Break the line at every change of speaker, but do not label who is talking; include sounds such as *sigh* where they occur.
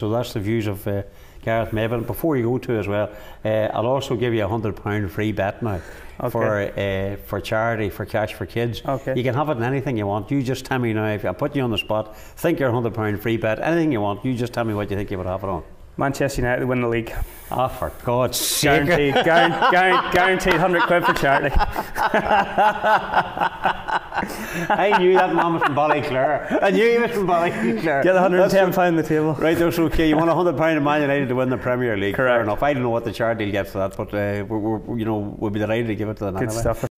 So that's the views of uh, Gareth Maybin. Before you go to as well, uh, I'll also give you a hundred pound free bet now
Okay.
for uh, for charity for Cash for Kids.
Okay.
You can have it in anything you want. You just tell me now. If I put you on the spot, think you're a hundred pound free bet. Anything you want. You just tell me what you think you would have it on.
Manchester United win the league.
Ah, for God's sake!
Guaranteed, guaran- guaran- guaranteed 100 quid for charity. *laughs*
I knew that man was from Ballyclare. I knew he was from Ballyclare.
Get the 110 pound on the table.
Right, that's okay. You want a hundred pound of Man United to win the Premier League.
Correct.
Fair enough. I don't know what the charity will get for that, but uh, we're, we're, you know, we'll be delighted to give it to them.
Good
anyway.
stuff.